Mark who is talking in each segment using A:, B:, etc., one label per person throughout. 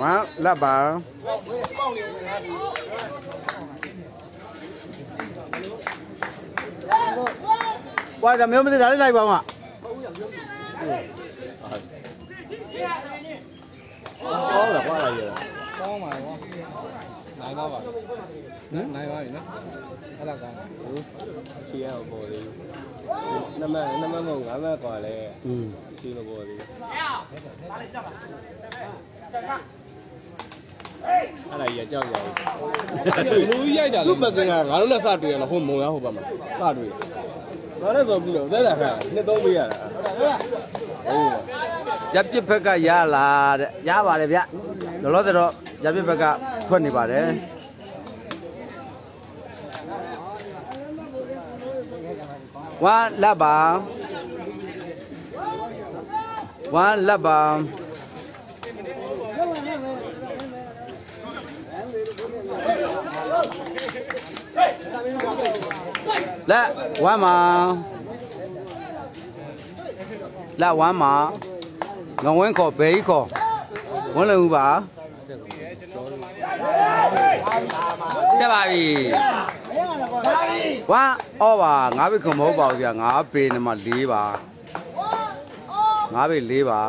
A: ဝမ်လက်ပါဝါဒါမျိုးမသိတာလေးလိုက်ပါမ
B: ကောင်းလားကွာလာရ
C: ကောင်းပါရောနိုင်ပါပါနော်နိုင်ပါပြီနော်အဲ့ဒါကောင်းပါ
B: ချီရအောင်ပေါ်သေးနမနမမဟုတ်ငါမကွာလဲ
A: อืม
B: ချီမပေါ်သေး အဲ့ဒါကြီးကြောက်ကြတယ်
C: လူကြီးရိုက်တာ
B: လူ
C: လေ
B: မကင်ကငါတို့နဲ့စတွေ့ရတော့ဟိုမုံရဟိုဘက်မှာစတွေ့ငါလည်းဆိုပြီးတော့သက်တာခါနှစ်သုံးပေးရတာဟုတ်ပါ
A: ရပ်ပစ်ဘက်ကရလာတဲ့ရပါတယ်ဗျလောလောဆယ်တော့ရပ်ပစ်ဘက်ကထွက်နေပါတယ်ဝမ်လက်ပါဝမ်လက်ပါ လက်ဝမ်းမာလက်ဝမ်းမာငဝင်းခေါ်ဘေးခေါ်ဝန်းလုံးဦးပါတက်ပါပြီဝါအော်ပါငါးဘိခွန်မဟုတ်ပါဘူးဗျာငါးပေနမ၄ပါငါးပေ၄ပါ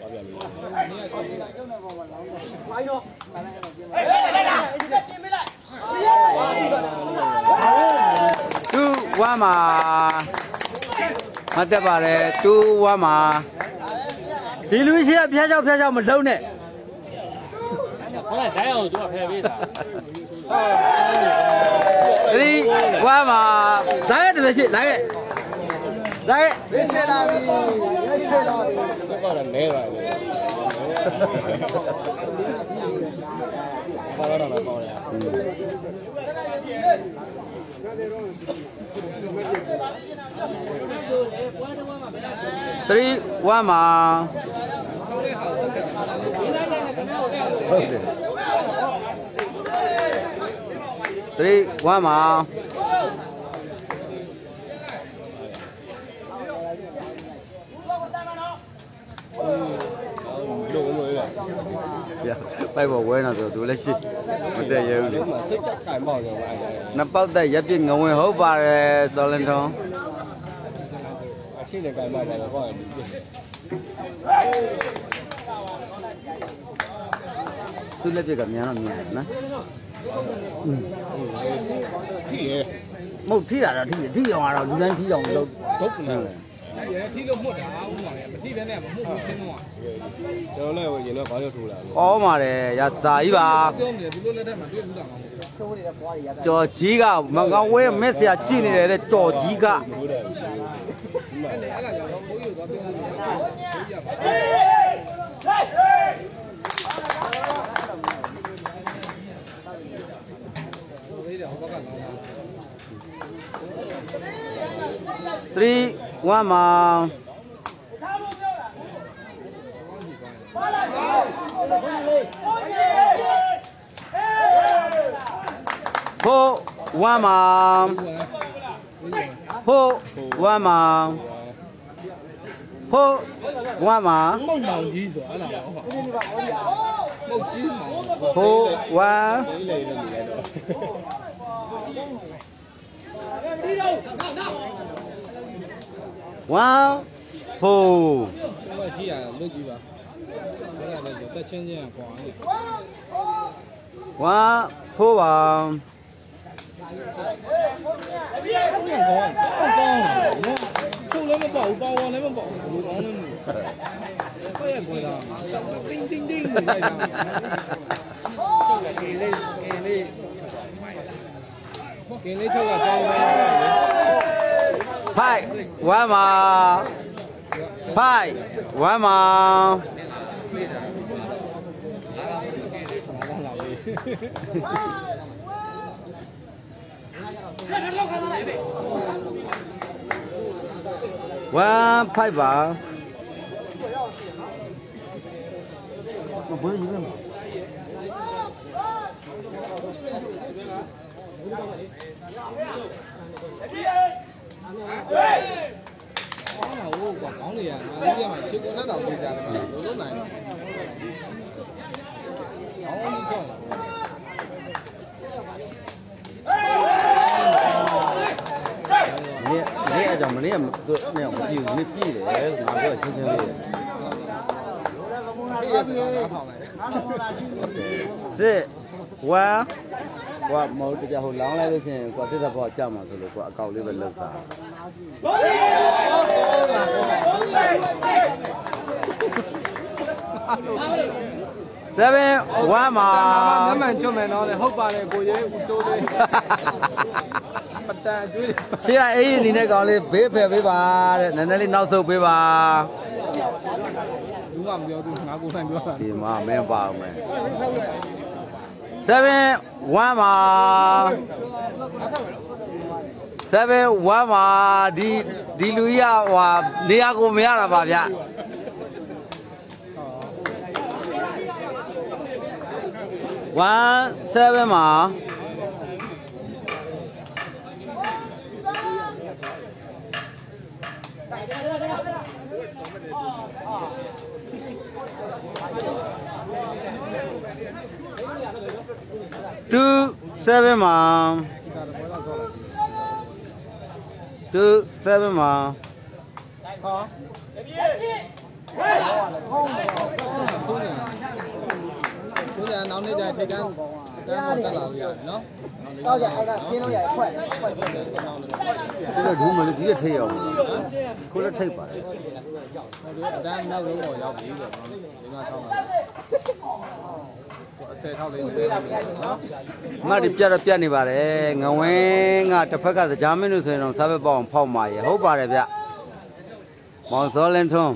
A: ပါဗျာ 1မှာမတက်ပါနဲ့2 1မှာဒီလူရှိကဖျက်ချောက်ဖျက်ချောက်မလုံးနဲ့
C: ခေါင်းလိုက်ဒိုင်းအောင်သူကဖယ်ပေးတာ
A: 3 1မှာဒိုင်းတစ်ချက်လိုက်ရဲ့ဒါရဲ့
B: ဝေးဆဲလာပြီဝေးဆဲလာပြီဘာလဲမဲပါလေဘာလို့တော့မပေါ်လဲ
A: သတိဝမ်းမှာဟုတ်တယ်သတိဝမ်းမှာ
B: လုံးဝရ
A: ပြပိုက်ပေါ်ဝဲနေဆိုသူလည်းရှိမတက်ရဘူးလေ
B: ဒီမှာစိတ်ကြခိုင်ပေါက်ကြပါအဲ့
A: နှစ်ပေါက်သက်ရက်ပြစ်ငဝင်ဟုတ်ပါတယ်စောလင်ထုံး
B: အရှိနဲ့ခိုင်ပေါက်ကြတော့ဟောဒီ
A: သူလက်ပြစ်ကမြန်တော့မြန်တယ်နော်
B: ဒီရ
A: မဟုတ်ထိတာတော့ထိတယ်ထိအောင်ကတော့လူတိုင်းထိအောင်လုပ်
B: ဒုက္ခနဲ့
C: ရဲထိလို့မှုတ်တာဥမာလေမ ထိပဲနဲ့မမှုတ်ဘူးရှင်းတော့
B: ကျွန်တော်လည်းရင်တော့ဘာလို့ထိုးလာလဲ
A: ကောင်းပါတယ်ရစာကြီးပါ
C: ပြောနေတယ်သူတို့လက်ထက်မှာတွေ့ဘူးတာမဟုတ်ဘူး
A: ကြော်ကြီးကမကောင်ဝဲမက်ဆရာကြည့်နေတယ်တဲ့ကြော်ကြီးက
B: ထိုးတယ်
C: အဲ့လေအဲ့ဒါကြောင့်ဘိုးကြီးသွားပြောနေတယ်ဘိုးကြီးကပါဘိုးကြီး ဟိုဘက်ကလောင်းတာ
A: 3 1မှာဖို့1မှာဖို့1မှာဖို့1မှာ
C: မုတ်မောင်ကြီးဆိုအဲ့ဒါပါဟုတ်ပါမုတ်ကြီးမောင်
A: ဖို့1
B: ဒီလေလည်းနေလိုက်တော့
A: 1ဖို့
C: ကျွန်တော်ကြီးရလုတ်ကြည့်ပါ အဲ့ဒါလည်းတက်ချင်းချင်းကွာနေ
A: 1ဖို့ပါ
C: ကောင်းကောင်းနော်ချုပ်လည်းမပေါ့ဘူးပါဝါလည်းမပေါ့ဘူးလူကောင်းလည်းမလို့ဘယ်ရခွေတာတင်းတင်းတင်းနေလိုက်တာချုပ် လည်းကင်းလေးကင်းလေးကင်း
A: ဘွေးယူရမှာ
C: ဟောဝဟုတ်ကွာခေါင်းတွေကငါလေးရမှာခြေကုန်းနဲ့တော့ပြေးကြတယ်ဘယ်လိုနိုင်လဲအောင်းကြီးဆောင်း
A: မနေ့မနေ့အကြောင်းမနေ့ကသူမနေ့ကမကြည့်ဘူးမနေ့ပြည့်တယ်ငါပြောချင်းချင်းလေး
C: ပြေးရစကားနားထောင်လိုက်
A: စစ်ဝမ်ကွာမဟုတ်တကြဟိုလောင်းလိုက်လို့ရှိရင်ကွာတစ်သက်ဘောကြောက်မှာဆိုလို့ကွာအကောက်လေးပဲလှုပ်စား 7 1မှာ
C: မျက်မှန်ကျွတ်မယ်နော်လေဟုတ်ပါလေကိုရေးဦးတိုးလေးပတန်ကျွေး
A: ရှေ့ကအေးအနေနဲ့ကောင်လေးဘေးဖယ်ပေးပါတဲ့နည်းနည်းလေးနောက်ဆုတ်ပေးပါ
C: ဘူးမှမပြောဘူးငါကိုနိုင်ပြောတာ
A: ဒီမှာမင်းပါအောင်မယ်7 1မှာ 7 1မှာဒီဒီလူကြီးကဟွာနေရာကိုမရတာပါဗျ1 7မှာ2 7မှာ 2 7မှာ
C: ဟောဟေးဟောဟုတ်တယ်ဟုတ်တယ်နောက်နေ့ကျရင်ထိတ်တန်းတန်းတော့တက်လာလို့ရတယ်နော်
D: တော့ကြအဲ့ဒါဆင်းလို့ရတယ်ခွက်ခွက်ခွက်
A: ဒီလိုဒူးမလို့ဒီရက်ထိတ်ရအောင်ခုလည်းထိတ်ပါ
C: လေအတန်းနောက်လုံးပေါ်ရောက်ပြီဆိုတော့ဒီမှာဆောင်းပါ 10ထောက်လေးနဲ့နော်
A: ငါဒီပြတ်တော့ပြတ်နေပါတယ်ငဝင်းကတစ်ဖက်ကစကြမင်းလို့ဆိုရင်တော့စားပဲပေါ့အောင်ဖောက်มาရေဟုတ်ပါတယ်ဗျမောင်စောလင်းထွန်း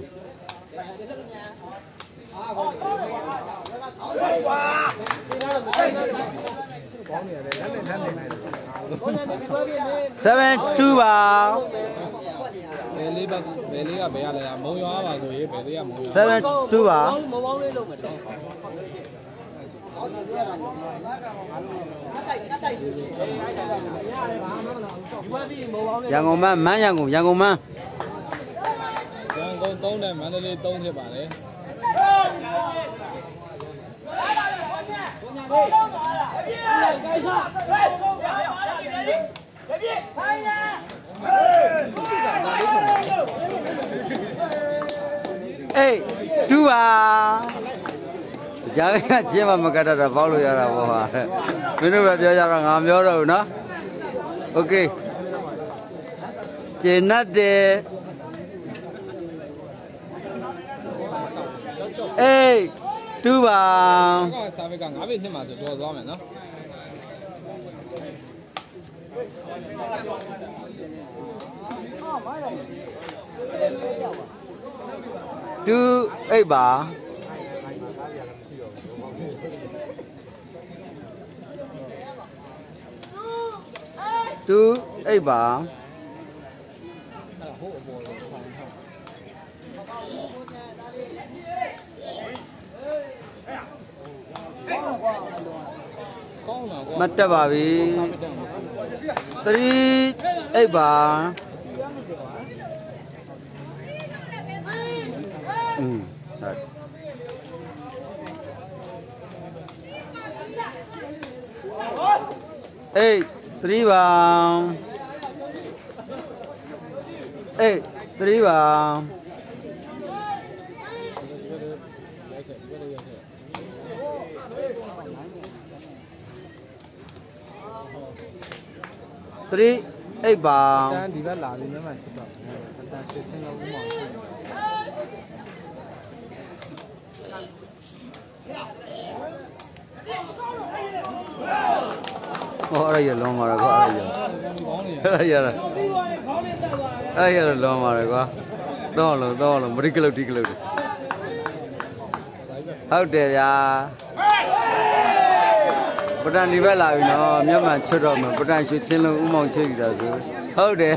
A: 72ပါ
C: ဘယ်လေးပါဘယ်လေးကဘယ်ရလဲမုံရွာပါကိုရေးဘယ်လေးကမုံရွာ
A: 72ပါ
C: မုံပေါင်းလေးလုံးမယ်တော့
A: ရန်ကုန်မန်းမန်းရန်ကုန်ရန်ကုန်မန်း
C: ရန်ကုန်3နဲ့မန္တလေး3ဖြစ်ပါလေ
A: အေး2ပါ ကြားကချင်းမမကတ်တာပေါက်လို့ရတာပေါ့ဟာမင်းတို့ပဲပြောကြတော့ငါပြောတော့ဘူးနော်โอเคကျေနပ်တယ်အေး2ပါ
C: ကောက်စာဘက်က9ဘိနှစ်မှာဆိုကြော်သွားမယ်နော်
A: 2 8ပါ သူအိပ်
C: ပါ
A: မတက်ပါပြီ3အိပ်ပါอืมဟုတ်8 Rebound. Eight. Rebound. Three. Eight bound.
C: တန်းဒီဘက်လာပြီမြန်မာစစ်တော့တန်းရှစ်ချင်းတော့ဥမောင်းရှိတယ် Yeah.
A: ဟောအဲ့ရလွန်ပါတော့ကွာအဲ့ရအဲ့ရအဲ့ရလွန်ပါတော့ကွာတော့လို့တော့လို့မရိကလုတ်တိကလုတ်ဟုတ်တယ်ဗျာပဒံဒီဘက်လာပြီနော်မျက်မှန်ချွတ်တော့မယ်ပဒံရွှေချင်းလုံးဥမောင်ချွတ်ပြီတော့ဆိုဟုတ်တယ်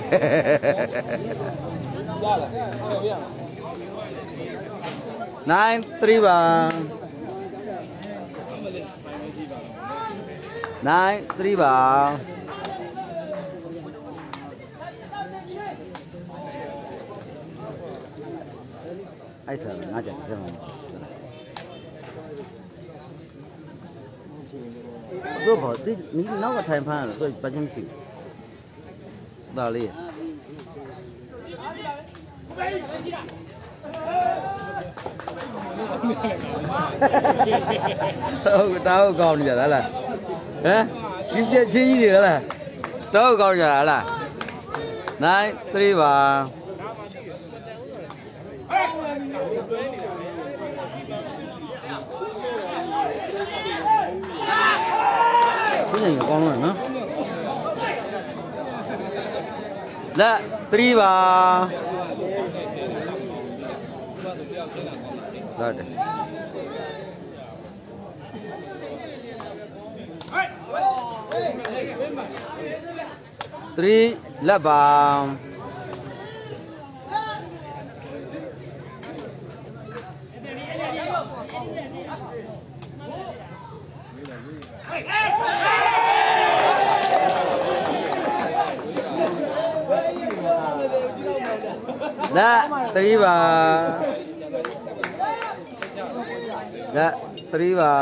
A: 9 3ပါ 9 3ပါအဲ့ဆာငါကြတယ်မှာတို့ဘာဒီနီနောက်ကထိုင်ဖမ်းလို့ဘာချင်းမရှိဒါလေး ဟုတ်တောက်ကောင်းနေကြလားလားဟမ်ကြီးချက်ချင်းကြီးတွေလားတောက်ကောင်းကြလားလားနို 3ပါဘယ်နေကောင်းလဲနော်လက်3ပါဟုတ်တယ်3လက်ပါလက်3ပါလက်3ပါ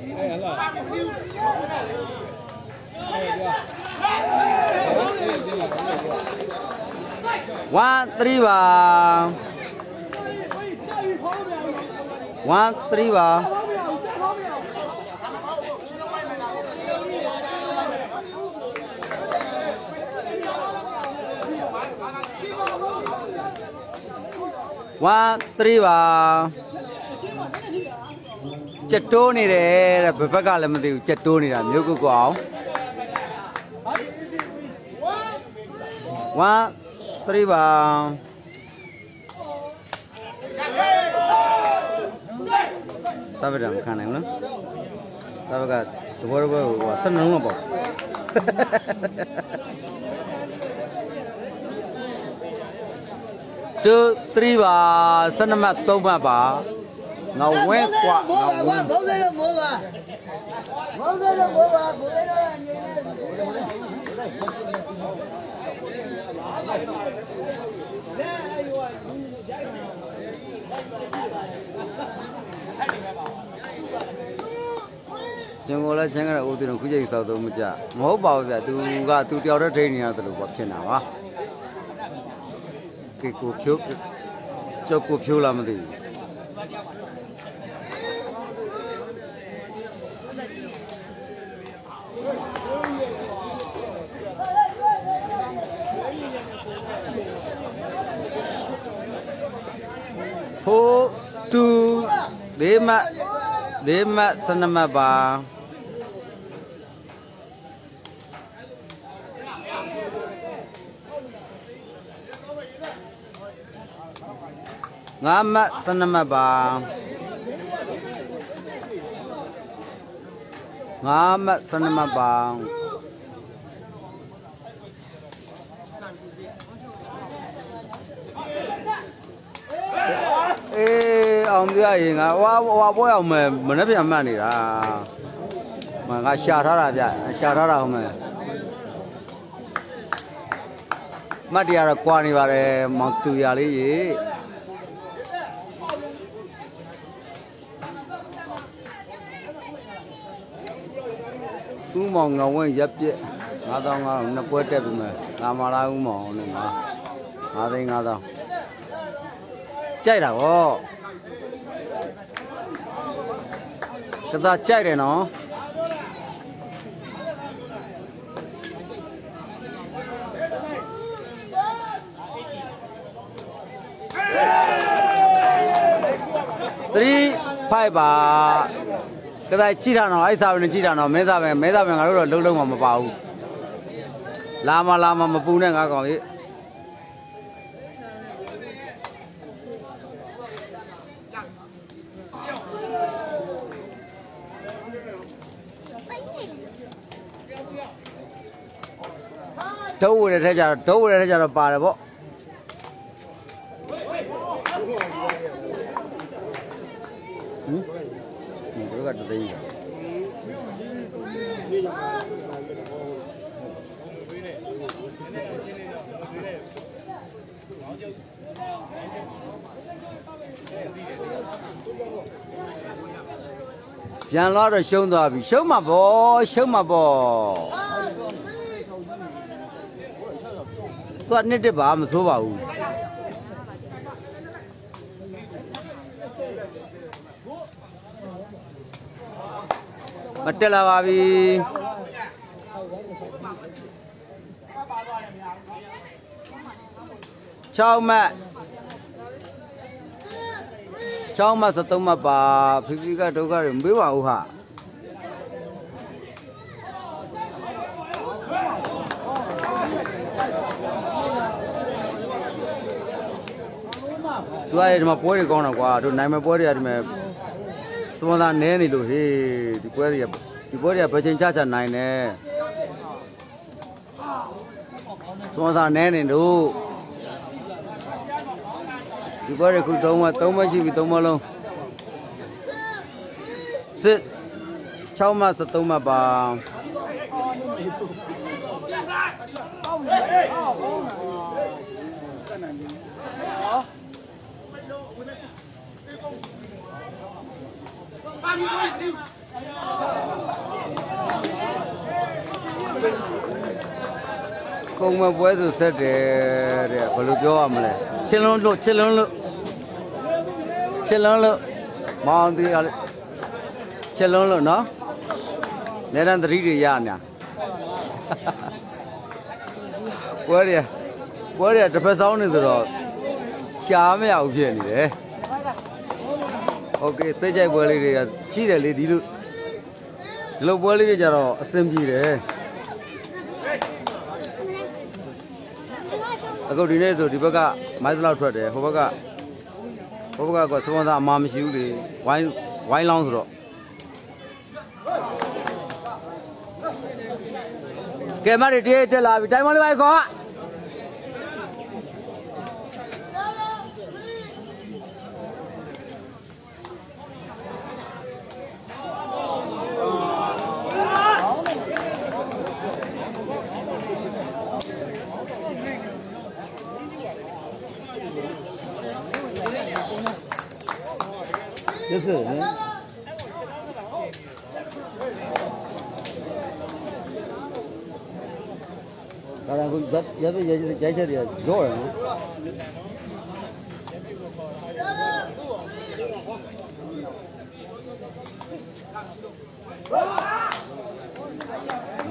C: အဲ့ဟလာအဲ့ကြာအဲ့ဒီလာ
A: 1 3ပါ1 3ပါဝမ်3ပါ ကြက်တိုးနေတယ်တဲ့ဘယ်ဘက်ကလည်းမသိဘူးကြက်တိုးနေတာမျိုးကုတ်ကောအောင်ဝမ်3ပါသဘဒံခံနိုင်မလားသဘကတဘောတဘောဟိုဆက်နှလုံးတော့ပေါ့2 3ပါ12မှတ်3မှတ်ပါ ငါဝဲကွာငါဝဲ
D: ဘုံစဲတော့မိုးပါဘုံစဲတော့မိုးပါဘုံစဲတော့ငြိမ်းနေ
A: ကျွန်တော်လည်းချင်းကြတဲ့ဦးသူတို့ခုချိန်စောက်တော့မကြမဟုတ်ပါဘူးဗျသူကသူတယောက်တည်းထိနေရတယ်လို့ပေါ့ဖြစ်နေတာပါကေကိုဖြိုးကြောက်ကိုဖြိုးလာမသိဘူး တူလေးမတ်လေးမတ်စနမတ်ပါငါမတ်စနမတ်ပါငါမတ်စနမတ်ပါအေး အောင်ပြရင်ငါဟွာဟွာပွဲအောင်မယ်မနှက်ပြန်မှတ်နေတာမငါရှာထားတာဗျရှာထားတာဟုတ်မယ်မတ်တရားတော့ကွာနေပါတယ်မောင်သူရလေးရေဦးမောင်ငဝင်းရက်ပြက်9000ငါနှစ်ပွဲတက်ပြီမယ်ငါမလာဦးမောင်နဲ့ငါ9သိန်း9000ကြိုက်တာဗော ကသာကြိုက်တယ်နော်3 5ပါကသာကြည့်တာနော်အဲ့စာပဲနဲ့ကြည့်တာနော်မဲသားပဲမဲသားပဲငါတို့တော့လုံးလုံးမမပါဘူးလာမလာမမပူနဲ့ငါကောင်ကြီး ဒုတ်ဝရတဲ့ထက်ကြတော့ဒုတ်ဝရတဲ့ထက်ကြတော့ပါတယ်ဗောဟင်ဒီဘက်ကတသိန်းကြီးပြန်လာတော့ရှုံးသွားပြီရှုံးမှာပေါ့ရှုံးမှာပေါ့ သူကနှစ်တစ်ပါမစိုးပါဘူးမတက်လာပါပြီ6မှတ်6မှတ်73မှတ်ပါဖိဖိကဒုက္ခတွေမပေးပါဘူးဟာ သူကဒီမှာပွဲတွေကောင်းတာကွာတို့နိုင်မဲ့ပွဲတွေကဒီမှာသွန်သာနဲနေလို့ဟေးဒီပွဲတွေကဒီပွဲတွေကဘယ်ချိန်ချချနိုင်နေသွန်သာနဲနေတို့ဒီပွဲတွေခုသုံးမသုံးမရှိပြီသုံးမလုံးစစ်6မှ73မှပါ ကုံမပွဲဆိုဆက်တယ်တဲ့ဘယ်လိုပြောရမလဲချစ်လုံးလို့ချစ်လုံးလို့ချစ်လုံးလို့မောင်တီးရလေချစ်လုံးလို့နော်လက်တန်းသတိတွေရညာပွဲရပွဲရတစ်ဖက်ဆောင်နေဆိုတော့ရှားမရဘူးဖြစ်နေတယ်โอเคသိကြိုက်ပွဲလေးတွေက ရှိတယ်လေဒီလိုဒီလိုပွဲလေးတွေကြတော့အဆင်ပြေတယ်အခုဒီနေ့ဆိုဒီဘက်ကမိုက်သလောက်ထွက်တယ်ဟိုဘက်ကဟိုဘက်ကကသုံးသားအမမရှိဘူးလေဝိုင်းဝိုင်းလောင်းဆိုတော့ကဲမရီတေးတက်လာပြီတိုင်မလေးပါခေါ်ရစ်စဟင်ဒါ ကခုရပြရရိုက်ချက်တွေကကြော့တယ်နော်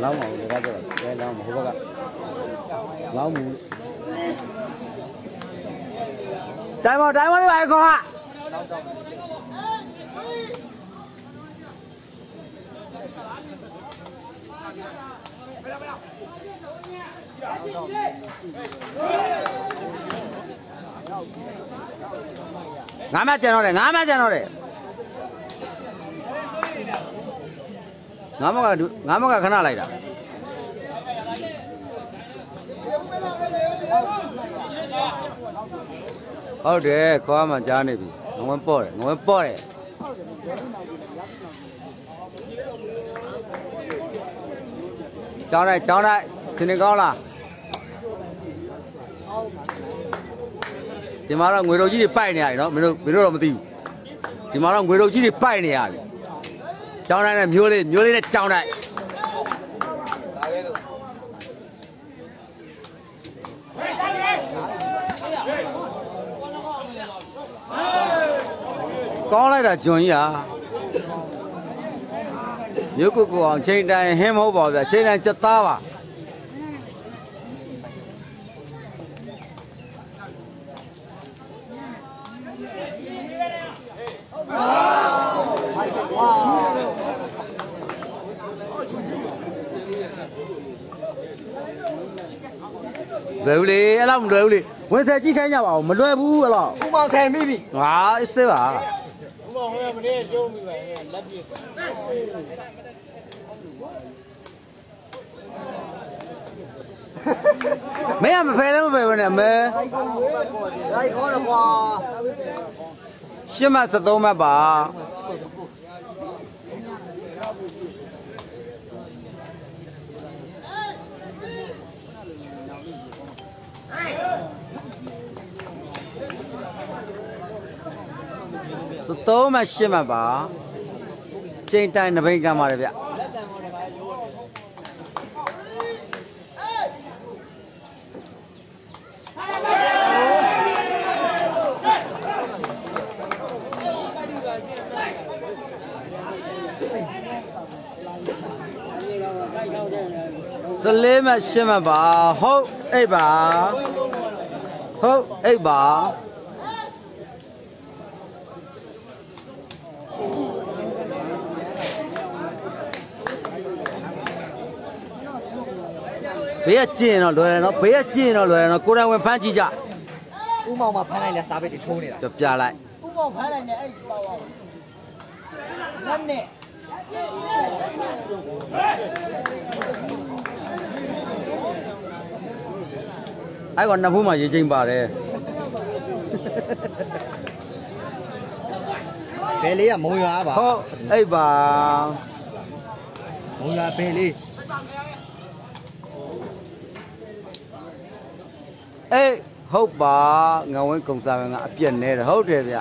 A: လောင်းမအောင်တကားကြောက်တယ်လောင်းမဟိုဘက်ကလော င်းမှုတိုင်မတိုင်မလေးပါခေါ်ငါးမကျန်တော့တယ်ငါးမကျန်တော့တယ်ငါးမကငါးမကခဏလိုက်တာဟုတ်တယ်ခေါ်မှကြားနေပြီငဝင်ပေါ့တယ်ငဝင်ပေါ့တယ်ကြောင်းလိုက်ကြောင်းလိုက်စနေကောင်းလား ဒီမှာတော့ငွေတော်ကြီးတွေပိုက်နေရတယ်နော်မင်းတို့မင်းတို့တော့မသိဘူးဒီမှာတော့ငွေတော်ကြီးတွေပိုက်နေရပြီကြောင်းလိုက်နဲ့မျိုးလေးမျိုးလေးနဲ့ကြောင်းလိုက်ကောင်းလိုက်တာဂျွန်ကြီးဟာရုပ်ကုတ်ကိုအောင်ချိန်တိုင်းဟင်းမဟုတ်ပါဘူးဗျာချိန်တိုင်းစက်သားပါ လွယ်ဘူးလေအဲ့လောက်မလွယ်ဘူးလေဝင်ဆက်ကြည့်ခိုင်းကြပါဦးမလွယ်ဘူးအဲ့လောက်
D: ဥပအောင်ဆိုင်မိပြီ
A: ဟာအစ်စ်ပါ
C: ဘုမဟိုရမနေ့ရုံးပြီးပါလက်ပြည့်
A: မင်းကမဖယ်လည်းမဖယ်ဘူးနဲ့မဲ
D: လိုက်ခေါ်တော့ကွာ
A: ရှစ်မှတ်73မှတ်ပါ သူသုံးမှရှင်းမှပါချိန်တိုင်းနှပိန်ကမ်းပါတယ်ဗျစလေးမှရှင်းမှပါဟုတ် အိပ်ပါဟုတ်အိပ်ပါဘေးကကျင်တော့လွယ်တယ်နော်ဘေးကကျင်တော့လွယ်တယ်နော်ကိုယ်တိုင်ဝင်ဖမ်းကြည့်ကြ
D: ဥမောင်မှာဖမ်းလိုက်လဲစားပစ်တွေထိုးနေတာ
A: ပြပြလိုက်
D: ဥမောင်ဖမ်းလိုက်နေအဲ့ပေါ့ပေါ့လက်နဲ့
A: အဲ့ကောင်နှစ်ဖူးမှရေချင်းပါတယ်
D: ဘယ်လေးကမုံရွာပါ
A: ဟုတ်အိပ်ပါ
D: မုံရွာဘယ်လေး
A: အေးဟုတ်ပါငဝင်းကုံစားပဲငါအပြက်နေတယ်ဟုတ်တယ်ဗျ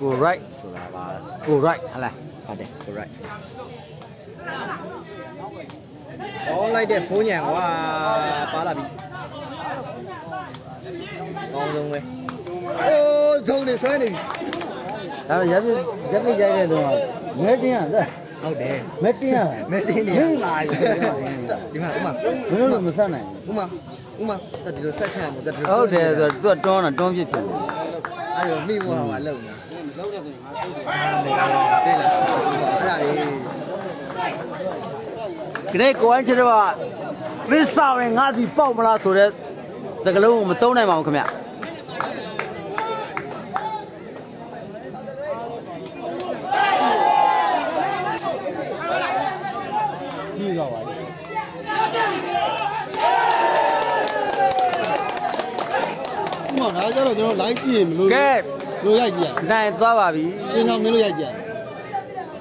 A: ကို right ဆိုတာပါကို right ဟလား
D: ဟုတ်တယ် correct ဟောလိုက်တဲ့ဖုံးညံကွာပါလာပြီ ကောင်းဆုံးပဲအိုးဆုံးနေဆွဲနေပြီ
A: ဒါပေမဲ့ရပ်ပြရပ်ပြရိုက်တဲ့တော့မဲတင်းရတဲ့
D: ဟုတ်တယ်
A: မဲတင်းရ
D: မဲတင်းနေ
A: မင်းလာပြီ
D: ဒီမှာဥမာ
A: မင်းတို့လည်းမဆက်နိုင်
D: ဥမာဥမာတက်ဒီလိုဆက်ချရမှာတက်ဒီလို
A: ဟုတ်တယ်ဆိုတော့သူကတွန်းတာတွန်းပြစ်ဖြစ်တယ်
D: အဲ့လိုမိဘဟာလုံနေလုံတယ်ဆိုရင်ငါတို့တယ်လားအဲ့ဒါလေး
A: ဒီနေ့ကိုအိုင်းချစ်တော့ကရစ်စာဝင်ငါစီပေါက်မလားဆိုတော့စကလုံးကိုမသုံးနိုင်ပါဘူးခင်ဗျ
B: ပြီးသွားပါပြီဥမာဒါ ကြတော့ကျွန်တော် live ကြည့်ရင်မလို့
A: ကဲ
B: လို့ရိုက်ကြည့်ရ
A: နိုင်သွားပါပြီ
B: ပြင်ဆောင်မင်းလို့ရိုက်ကြည့်ရ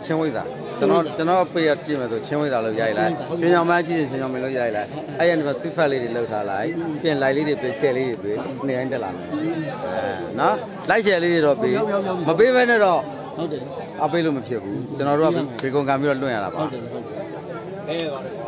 A: ချင်းဝိဇ္ဇာကျွန်တော်ကျွန်တော်ပေးရကြည့်မယ်ဆိုချင်းဝိဇ္ဇာလို့ရိုက်လိုက်ချင်းချောင်မန်းကြည့်ရင်ချင်းချောင်မင်းလို့ရိုက်လိုက်အဲ့ရနေမှာစစ်ဖက်လေးတွေလောက်ထားလိုက်ပြင် live လေးတွေပြင် share လေးတွေပြင်နေတိုင်းတက်လာမယ်အဲနော် live share လေးတွေတော့ပေးမပေးဘဲနဲ့တော့
B: ဟုတ်တယ်
A: အပေးလို့မဖြစ်ဘူးကျွန်တော်တို့ကဘေကွန်ခံပြီးတော့လွှင့်ရတာပါ
B: ဟုတ်တယ်ဟုတ်တယ်
C: လဲသွားတယ်